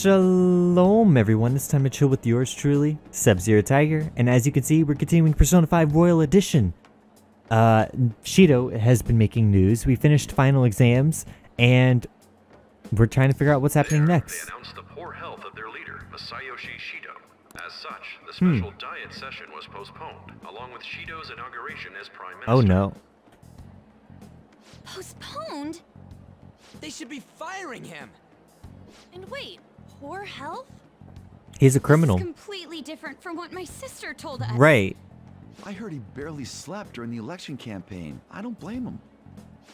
Shalom everyone, it's time to chill with yours truly, SubXero Tiger, and as you can see, we're continuing Persona 5 Royal Edition. Uh, Shido has been making news, we finished final exams, and we're trying to figure out what's happening There, next. They announced the poor health of their leader, Masayoshi Shido. As such, the Hmm. special diet session was postponed, along with Shido's inauguration as prime minister. Oh no. Postponed? They should be firing him. And wait, poor health? He's a This criminal. is completely different from what my sister told us. Right. I heard he barely slept during the election campaign. I don't blame him.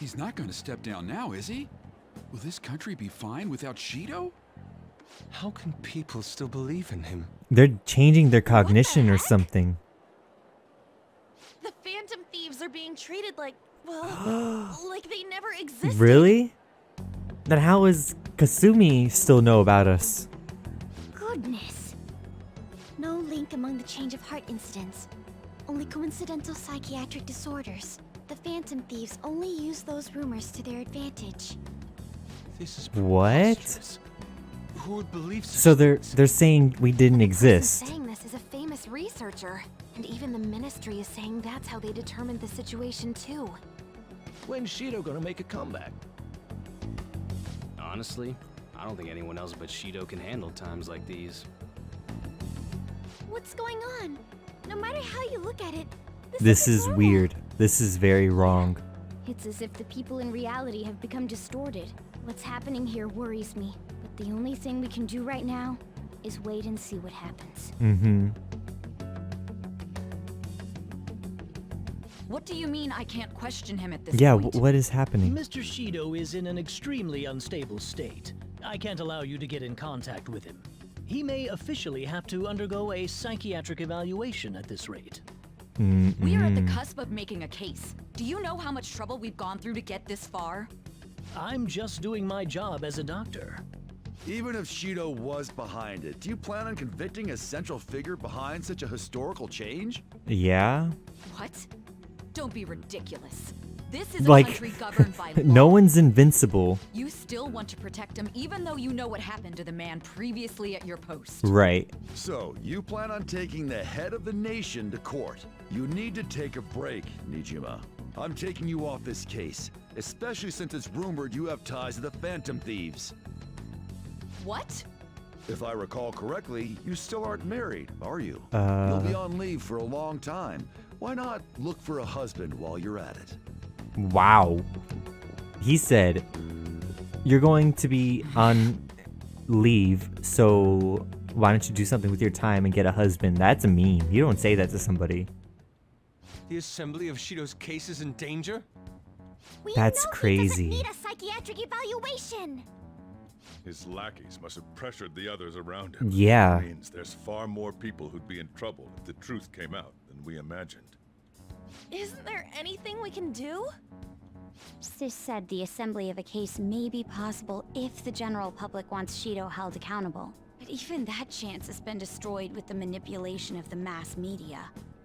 He's not going to step down now, is he? Will this country be fine without Shido? How can people still believe in him? They're changing their cognition or something. The Phantom Thieves are being treated like, well, like they never existed. Really? Then how is Kasumi still know about us? Goodness. No link among the change of heart incidents. Only coincidental psychiatric disorders. The Phantom Thieves only use those rumors to their advantage. This is What? Who would believe such So they're they're saying we didn't The person exist. saying this is a famous researcher. And even the ministry is saying that's how they determined the situation too. When's Shido gonna make a comeback? Honestly, I don't think anyone else but Shido can handle times like these. What's going on? No matter how you look at it, this, This isn't is normal. weird. This is very wrong. It's as if the people in reality have become distorted. What's happening here worries me. But the only thing we can do right now is wait and see what happens. Mm-hmm. What do you mean I can't question him at this Yeah, point? wh- what is happening? Mr. Shido is in an extremely unstable state. I can't allow you to get in contact with him. He may officially have to undergo a psychiatric evaluation at this rate. We are at the cusp of making a case. Do you know how much trouble we've gone through to get this far? I'm just doing my job as a doctor. Even if Shido was behind it, do you plan on convicting a central figure behind such a historical change? Yeah. What? Don't be ridiculous. This is a Like, country governed by law. no one's invincible. You still want to protect him even though you know what happened to the man previously at your post. Right. So, you plan on taking the head of the nation to court. You need to take a break, Niijima. I'm taking you off this case, especially since it's rumored you have ties to the Phantom Thieves. What? If I recall correctly, you still aren't married, are you? Uh. You'll be on leave for a long time. Why not look for a husband while you're at it? Wow. He said, You're going to be on leave, so why don't you do something with your time and get a husband? That's a meme. You don't say that to somebody. The assembly of Shido's case is in danger? We That's know He crazy. doesn't need a psychiatric evaluation. His lackeys must have pressured the others around him. Yeah. Means there's far more people who'd be in trouble if the truth came out than we imagined. Isn't there anything we can do? Sis said the assembly of a case may be possible if the general public wants Shido held accountable. But even that chance has been destroyed with the manipulation of the mass media.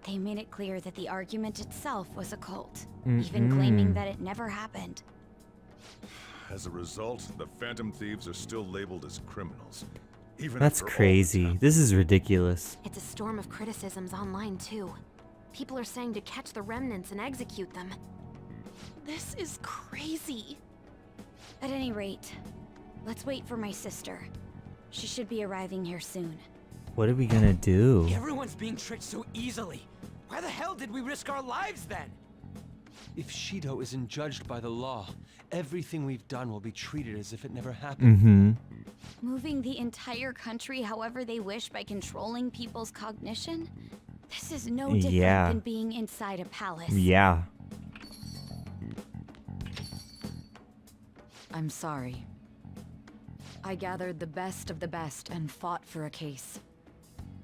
They made it clear that the argument itself was a cult, even claiming that it never happened. As a result, the Phantom Thieves are still labeled as criminals. Even That's crazy. This is ridiculous. It's a storm of criticisms online, too. People are saying to catch the remnants and execute them. This is crazy. At any rate, let's wait for my sister. She should be arriving here soon. What are we gonna do? Everyone's being tricked so easily. Why the hell did we risk our lives then? If Shido isn't judged by the law, everything we've done will be treated as if it never happened. Mm-hmm. Moving the entire country however they wish by controlling people's cognition? This is no different Yeah. than being inside a palace. Yeah. I'm sorry. I gathered the best of the best and fought for a case.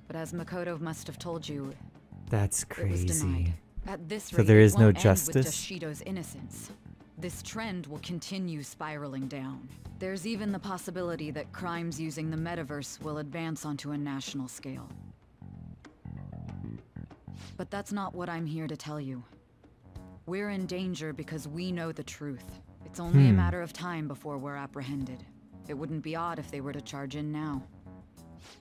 But as Makoto must have told you, That's it was crazy. denied. At this rate, there it is no won't end justice? With just innocence. This trend will continue spiraling down. There's even the possibility that crimes using the metaverse will advance onto a national scale. But that's not what I'm here to tell you. We're in danger because we know the truth. It's only a Hmm. matter of time before we're apprehended. It wouldn't be odd if they were to charge in now.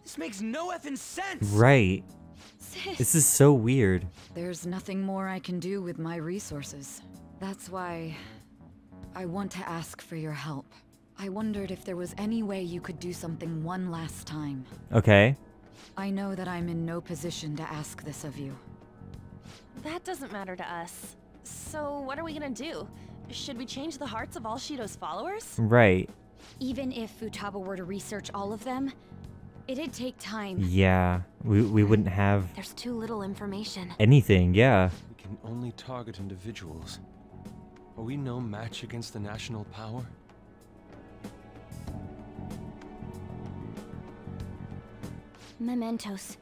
This makes no effing sense! Right. This is so weird. There's nothing more I can do with my resources. That's why I want to ask for your help. I wondered if there was any way you could do something one last time. Okay. I know that I'm in no position to ask this of you. That doesn't matter to us. So what are we gonna do? Should we change the hearts of all Shido's followers? Right. Even if Futaba were to research all of them, it'd take time. Yeah. We, we wouldn't have There's too little information. anything. Yeah. We can only target individuals. Are we no match against the national power? Mementos.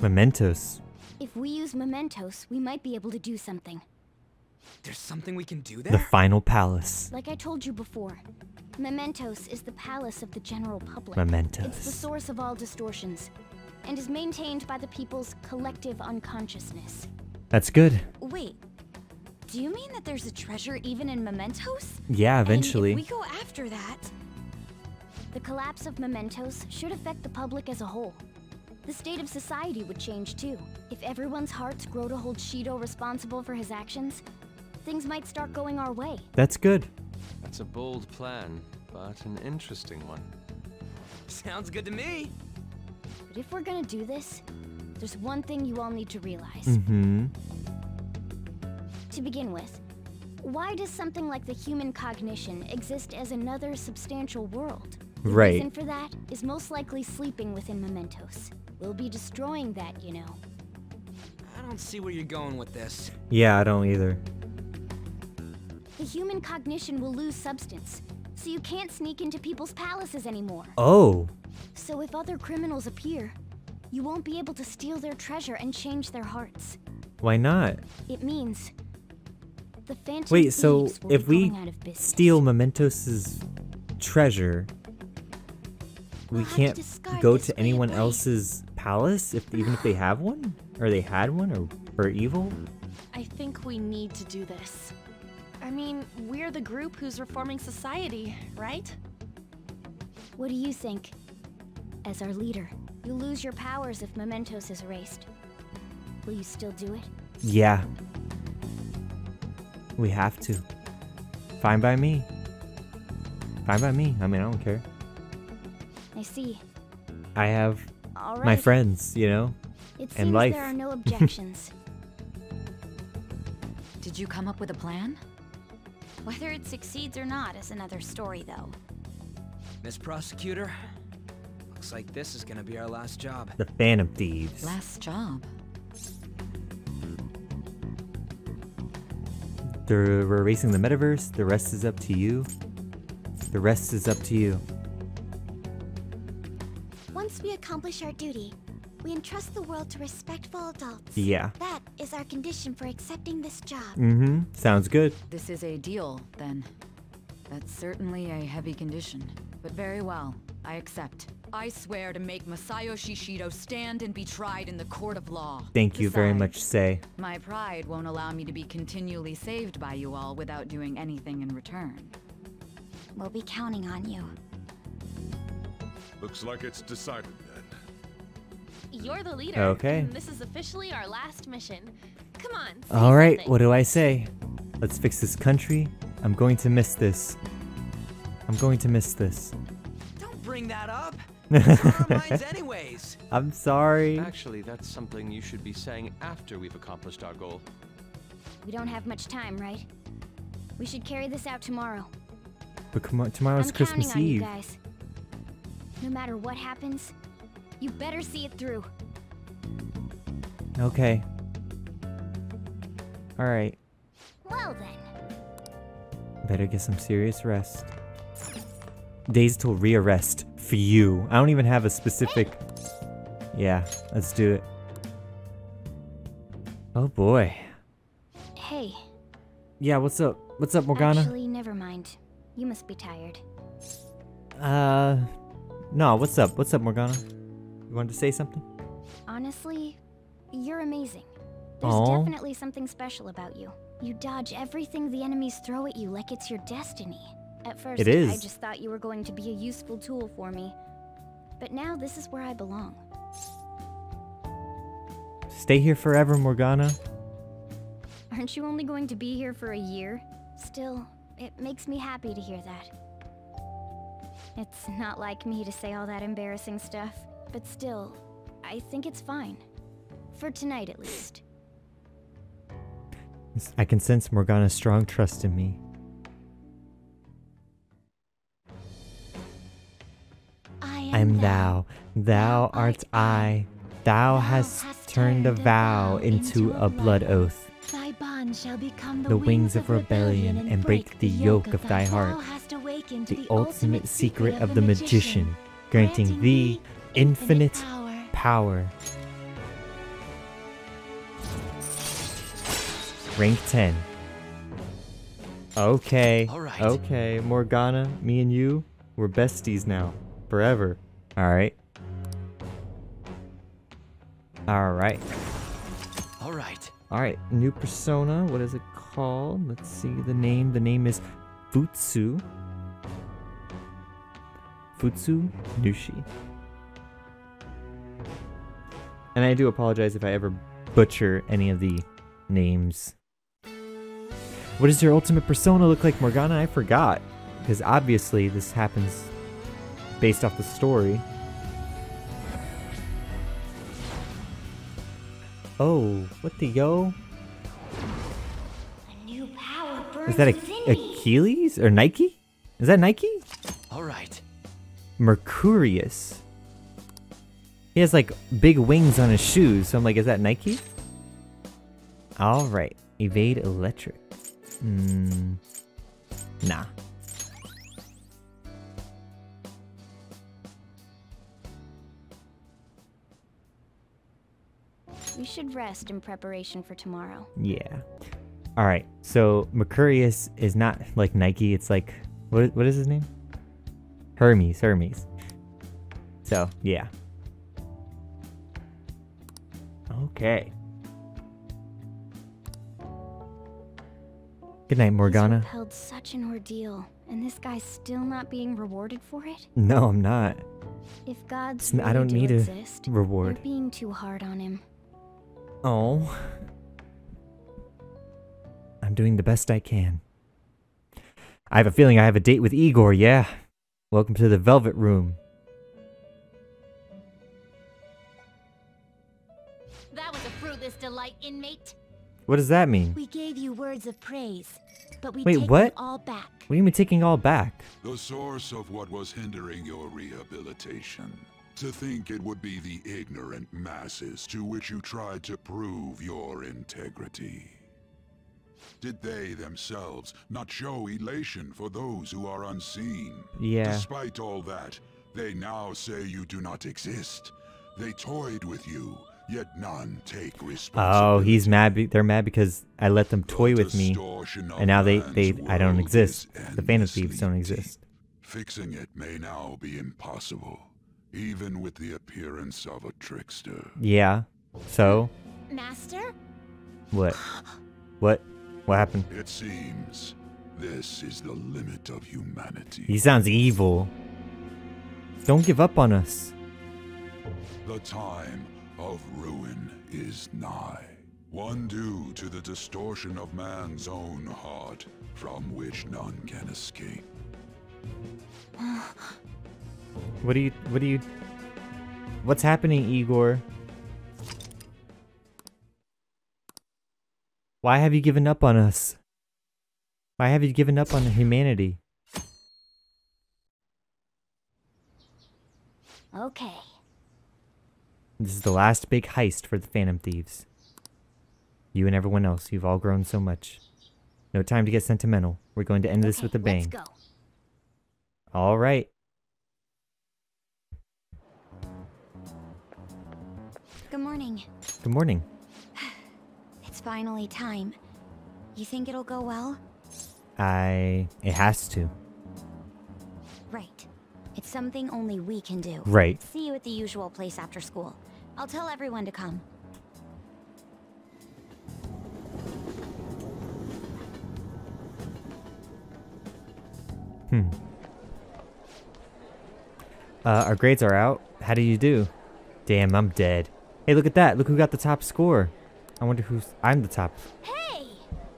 Mementos. If we use mementos, we might be able to do something. There's something we can do there? The final palace. Like I told you before, Mementos is the palace of the general public. Mementos. It's the source of all distortions, and is maintained by the people's collective unconsciousness. That's good. Wait, do you mean that there's a treasure even in Mementos? Yeah, And eventually. if we go after that, the collapse of Mementos should affect the public as a whole. The state of society would change too. If everyone's hearts grow to hold Shido responsible for his actions, things might start going our way. That's good. That's a bold plan, but an interesting one. Sounds good to me. But if we're gonna do this, there's one thing you all need to realize. Mm-hmm. To begin with, why does something like the human cognition exist as another substantial world? Right. The Right. reason for that is most likely sleeping within Mementos. We'll be destroying that, you know. I don't see where you're going with this. Yeah, I don't either. The human cognition will lose substance, so you can't sneak into people's palaces anymore. Oh. So if other criminals appear, you won't be able to steal their treasure and change their hearts. Why not? It means the Phantom Wait, so if we going out of business. steal Mementos's treasure, we We'll have can't discard go to anyone else's palace if even if they have one or they had one or or evil. I think we need to do this. I mean, we're the group who's reforming society, right? What do you think? As our leader, you lose your powers if Mementos is erased. Will you still do it? Yeah. We have to. Fine by me. Fine by me. I mean, I don't care. I see. I have All my friends, you know, It seems and life. there are no objections. Did you come up with a plan? Whether it succeeds or not is another story, though. Miss Prosecutor, looks like this is gonna be our last job. the Phantom Thieves. Last job. They're we're erasing the metaverse. The rest is up to you. The rest is up to you. Once we accomplish our duty, we entrust the world to respectful adults. Yeah. That is our condition for accepting this job. Mm-hmm. Sounds good. This is a deal, then. That's certainly a heavy condition. But very well, I accept. I swear to make Masayoshi Shido stand and be tried in the court of law. Thank you very much, Besides, Say. My pride won't allow me to be continually saved by you all without doing anything in return. We'll be counting on you. Looks like it's decided then. You're the leader. Okay. And this is officially our last mission. Come on. All right, something. what do I say? Let's fix this country. I'm going to miss this. I'm going to miss this. Don't bring that up. It's our minds anyways. I'm sorry. Actually, that's something you should be saying after we've accomplished our goal. We don't have much time, right? We should carry this out tomorrow. But come on, tomorrow's I'm Christmas counting on you Eve. guys. No matter what happens, you better see it through. Okay. All right. Well then. Better get some serious rest. Days till rearrest for you. I don't even have a specific. Yeah, let's do it. Oh boy. Hey, Yeah, what's up? What's up, Morgana? actually, never mind. You must be tired. Uh, no. What's up? What's up, Morgana? You wanted to say something? Honestly, you're amazing. There's Aw. definitely something special about you. You dodge everything the enemies throw at you like it's your destiny. At first, It is. I just thought you were going to be a useful tool for me. But now this is where I belong. Stay here forever, Morgana. Aren't you only going to be here for a year? Still, it makes me happy to hear that. It's not like me to say all that embarrassing stuff, but still, I think it's fine. For tonight, at least. I can sense Morgana's strong trust in me. Am thou, thou art I. Thou hast turned a vow into a blood oath. Thy bond shall become The wings of rebellion and break the yoke of thy heart. Thou hast awakened to The ultimate secret of the magician, granting thee infinite power. Rank 10. Okay. Alright. Okay, Morgana, me and you, we're besties now. Forever. Alright. Alright. All right. Alright, new persona. What is it called? Let's see the name. The name is Futsu. Futsu Nushi. And I do apologize if I ever butcher any of the names. What does your ultimate persona look like, Morgana? I forgot. Because obviously this happens based off the story. Oh, what the yo? New power Is that a. Achilles or Nike? Is that Nike? All right. Mercurius. He has like big wings on his shoes, so I'm like, is that Nike? All right, evade electric. Hmm. Nah. We should rest in preparation for tomorrow. Yeah. All right. So Mercurius is not like Nike. It's like what? What is his name? Hermes. Hermes. So yeah. Okay. Good night, Morgana. Held such an ordeal, and this guy's still not being rewarded for it? No, I'm not. If God's n- I really don't do need a reward. You're being too hard on him. Oh. I'm doing the best I can. I have a feeling I have a date with Igor, yeah. Welcome to the Velvet Room. That was a fruitless delight, inmate. What does that mean? We gave you words of praise, but we Wait, take what? them all back. What do you mean taking all back? The source of what was hindering your rehabilitation. To think it would be the ignorant masses to which you tried to prove your integrity. Did they themselves not show elation for those who are unseen? Yeah. Despite all that, they now say you do not exist. They toyed with you, yet none take oh, responsibility. Oh, he's mad. Be- they're mad because I let them toy with me, and now they they I don't exist. The Phantom Thieves don't exist. Fixing it may now be impossible, even with the appearance of a trickster. Yeah. So Master? what? What? What happened? It seems this is the limit of humanity. He sounds evil. Don't give up on us. The time of ruin is nigh. One due to the distortion of man's own heart, from which none can escape. What do you? What do you? What's happening, Igor? Why have you given up on us? Why have you given up on humanity? Okay. This is the last big heist for the Phantom Thieves. You and everyone else, you've all grown so much. No time to get sentimental. We're going to end this with a bang. Let's go. All right. Good morning. Good morning. It's finally time. You think it'll go well? I. It has to. Right. It's something only we can do. Right. See you at the usual place after school. I'll tell everyone to come. Hmm. Uh, our grades are out. How do you do? Damn, I'm dead. Hey, look at that. Look who got the top score. I wonder who's... I'm the top. Hey!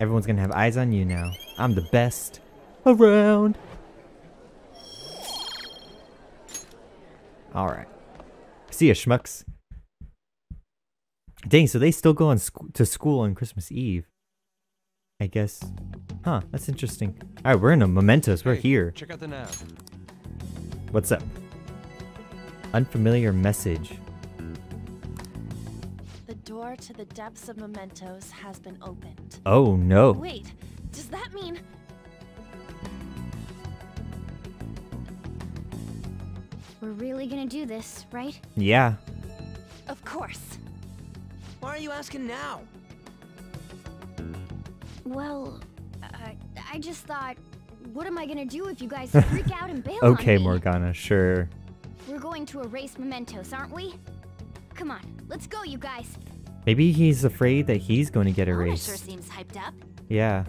Everyone's gonna have eyes on you now. I'm the best around. Alright. See ya, schmucks. Dang, so they still go on sc to school on Christmas Eve. I guess. Huh, that's interesting. Alright, we're in a Mementos. We're Hey, here. Check out the nav. What's up? Unfamiliar message. The door to the depths of mementos has been opened. Oh no. Wait, does that mean We're really gonna do this, right? Yeah. Of course. Why are you asking now? Well, I, I just thought, what am I gonna do if you guys freak out and bail Okay, on me? Morgana, sure. We're going to erase mementos, aren't we? Come on, let's go, you guys. Maybe he's afraid that he's going to get erased. sure seems hyped up. Yeah.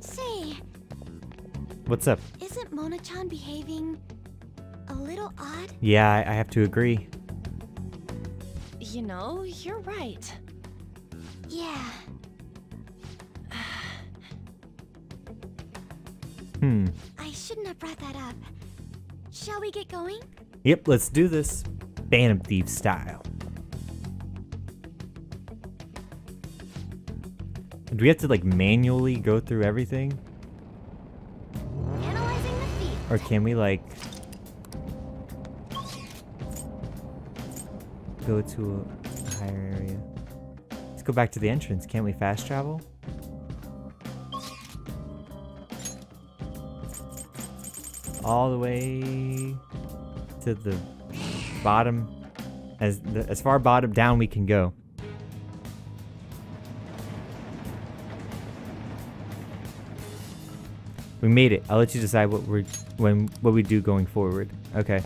Say, What's up? isn't Mona-chan behaving a little odd? Yeah, I, I have to agree. You know, you're right. Yeah. Hmm. I shouldn't have brought that up. Shall we get going? Yep, let's do this. Phantom Thief style. Do we have to like manually go through everything? Analyzing the feed. Or can we like go to a higher area? Let's go back to the entrance. Can't we fast travel? All the way to the bottom, as the, as far bottom down we can go. We made it. I'll let you decide what we're when what we do going forward. Okay.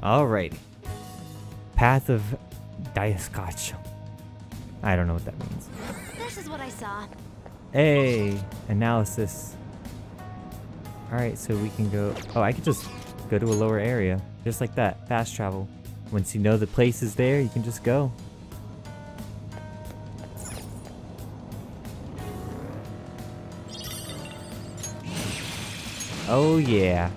Alrighty. Path of Diascotch. I don't know what that means. This is what I saw. Hey, analysis. Alright, so we can go. Oh, I could just go to a lower area. Just like that. Fast travel. Once you know the place is there, you can just go. Oh, yeah.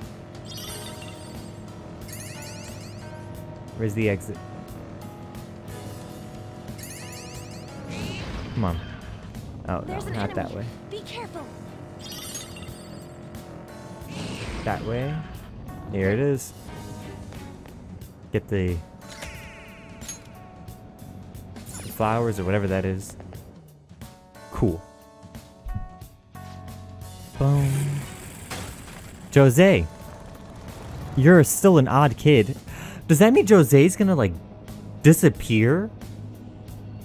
Where's the exit? Come on. Oh, There's no, not that way. Be careful. That way. Here it is. Get the the flowers or whatever that is. Cool. Boom. Jose. You're still an odd kid. Does that mean Jose's gonna like disappear?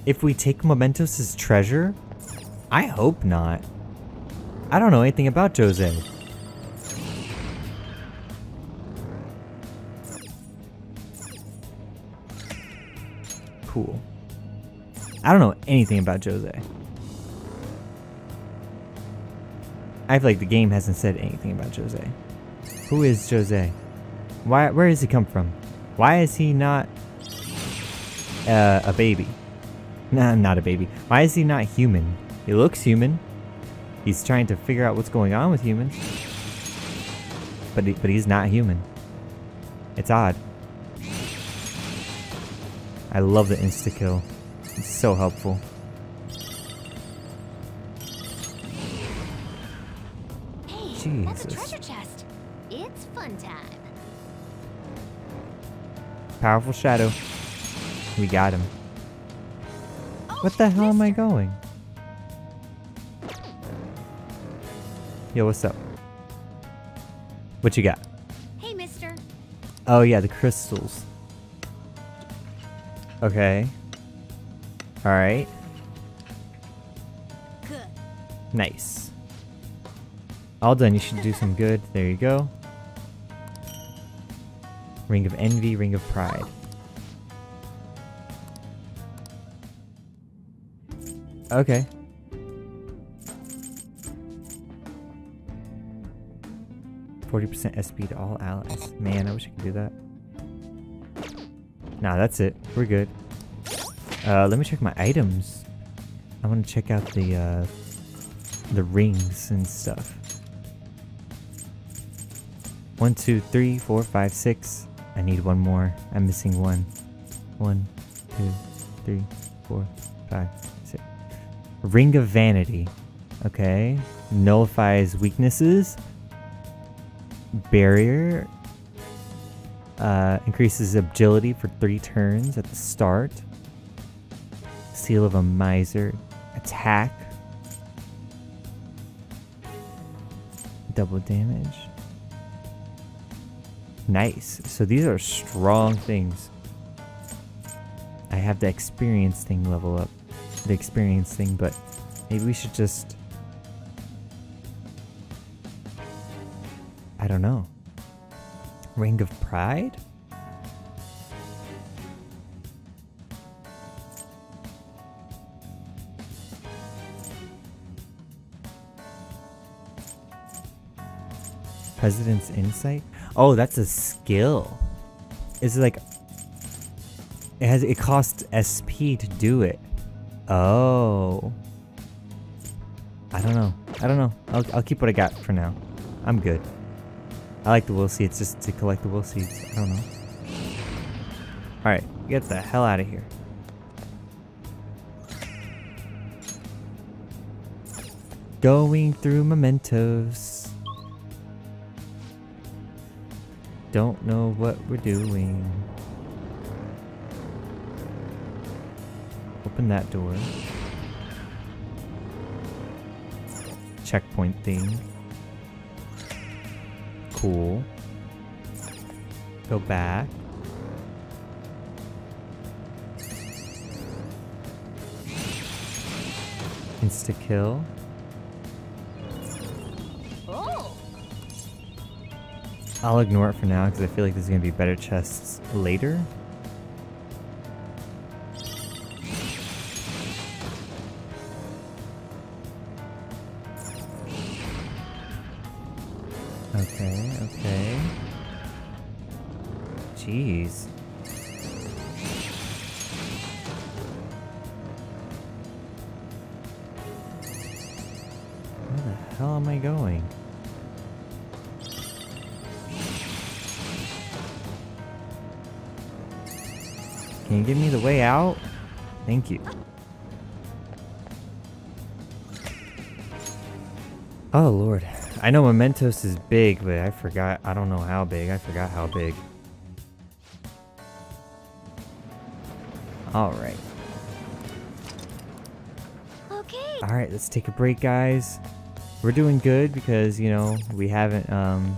If we take Mementos' treasure? I hope not. I don't know anything about Jose. Cool. I don't know anything about Jose. I feel like the game hasn't said anything about Jose. Who is Jose? Why? Where does he come from? Why is he not uh, a baby? Nah, not a baby. Why is he not human? He looks human. He's trying to figure out what's going on with humans. But, he, but he's not human. It's odd. I love the insta-kill. It's so helpful. Hey, Jesus. Treasure chest. It's fun time. Powerful shadow. We got him. What the hell am I going? Yo, what's up? What you got? Hey, mister. Oh yeah, the crystals. Okay. Alright. Good. Nice. All done. You should do some good. There you go. Ring of Envy, Ring of Pride. Okay. 40% SP to all allies. Man, I wish I could do that. Nah, that's it. We're good. Uh, let me check my items. I want to check out the, uh, the rings and stuff. One, two, three, four, five, six. I need one more. I'm missing one. One, two, three, four, five, six. Ring of Vanity. Okay. Nullifies weaknesses. Barrier. Uh, increases agility for three turns at the start. Seal of a Miser. Attack. Double damage. Nice. So these are strong things. I have the experience thing level up. The experience thing, but maybe we should just... I don't know. Ring of Pride? President's Insight? Oh, that's a skill. Is it like it has it costs SP to do it. Oh. I don't know. I don't know. I'll I'll keep what I got for now. I'm good. I like the will seeds it's just to collect the will seeds. I don't know. Alright, get the hell out of here. Going through mementos. Don't know what we're doing. Open that door. Checkpoint thing. Cool. Go back. Insta I'll ignore it for now because I feel like there's gonna be better chests later. Okay, okay. Jeez. Where the hell am I going? Can you give me the way out? Thank you. Oh lord. I know Mementos is big, but I forgot. I don't know how big. I forgot how big. Alright. Okay. Alright, let's take a break, guys. We're doing good because, you know, we haven't um,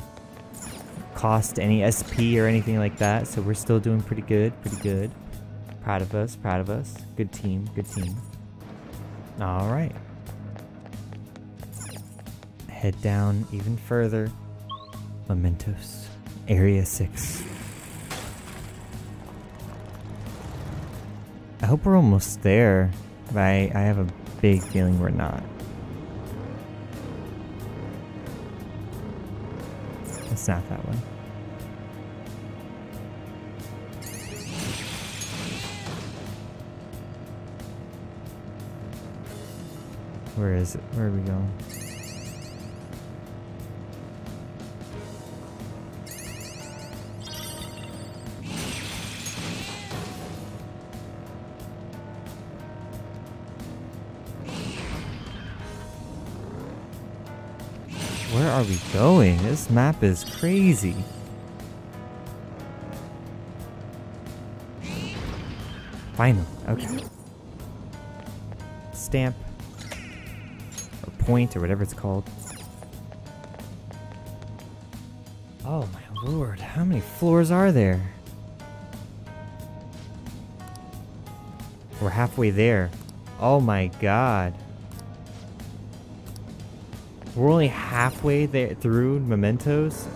cost any SP or anything like that, so we're still doing pretty good, pretty good. Proud of us, proud of us. Good team, good team. Alright. Head down even further. Mementos. Area 6. I hope we're almost there, but I, I have a big feeling we're not. It's not that one. Where is it? Where are we going? Where are we going? This map is crazy. Finally, okay. Stamp. Point, or whatever it's called. Oh my lord, how many floors are there? We're halfway there. Oh my god. We're only halfway there through mementos.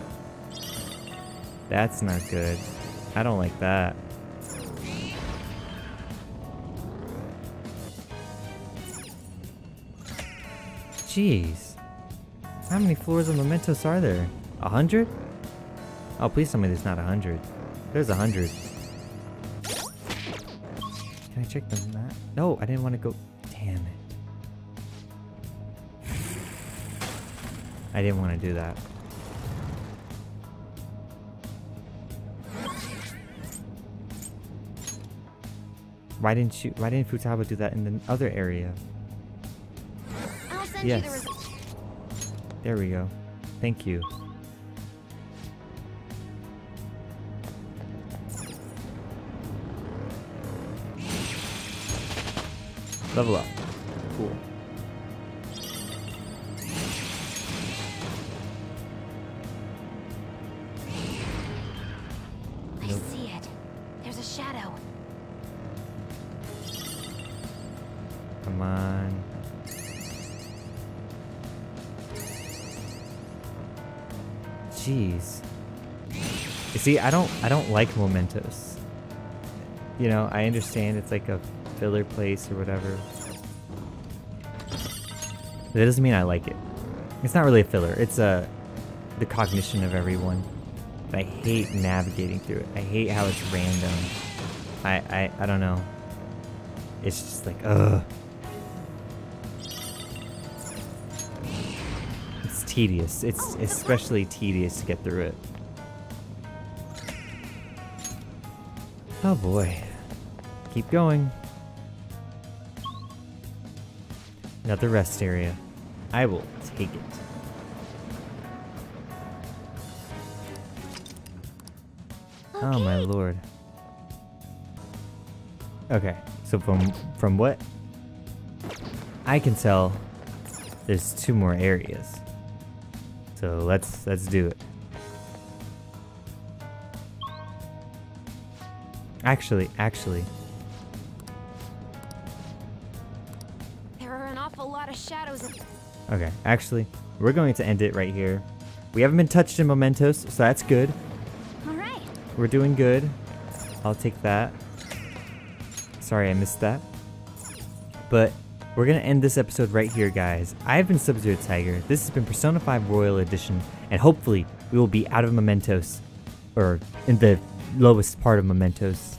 That's not good. I don't like that. Jeez. How many floors of mementos are there? A hundred? Oh, please tell me there's not a hundred. There's a hundred. Can I check the map? No, I didn't want to go. Damn it. I didn't want to do that. Why didn't you? Why didn't Futaba do that in the other area? Yes. you the results. There we go. Thank you. Level up. Cool. See, I don't I don't like mementos. You know, I understand it's like a filler place or whatever. But that doesn't mean I like it. It's not really a filler. It's a the cognition of everyone. I hate navigating through it. I hate how it's random. I I, I don't know. It's just like ugh. It's tedious. It's especially tedious to get through it. Oh boy. Keep going. Another rest area. I will take it. Oh my lord. Okay, so from from what I can tell, there's two more areas. So let's let's do it. Actually, actually, There are an awful lot of shadows. okay, actually, we're going to end it right here. We haven't been touched in mementos, so that's good. All right. We're doing good. I'll take that. Sorry I missed that. But we're going to end this episode right here, guys. I've been SubXero Tiger. This has been Persona 5 Royal Edition. And hopefully we will be out of mementos. Or in the lowest part of mementos